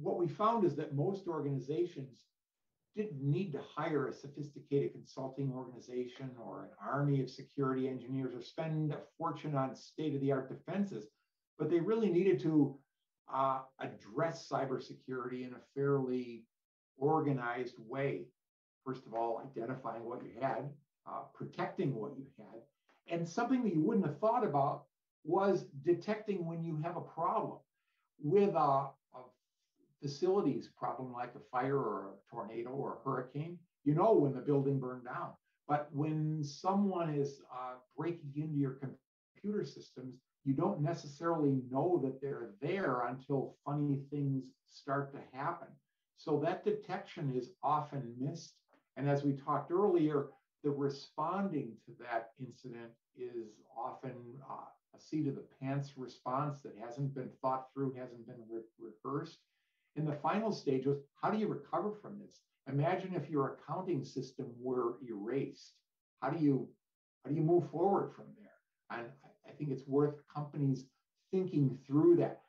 what we found is that most organizations didn't need to hire a sophisticated consulting organization or an army of security engineers or spend a fortune on state of the art defenses, but they really needed to uh, address cybersecurity in a fairly organized way. First of all, identifying what you had, uh, protecting what you had, and something that you wouldn't have thought about was detecting when you have a problem with a, a facilities problem like a fire or a tornado or a hurricane. You know when the building burned down. But when someone is uh, breaking into your computer systems, you don't necessarily know that they're there until funny things start to happen. So that detection is often missed. And as we talked earlier, the responding to that incident is often uh, a seat of the pants response that hasn't been thought through, hasn't been re- rehearsed. Final stage was how do you recover from this? Imagine if your accounting system were erased. How do you how do you move forward from there? And I think it's worth companies thinking through that.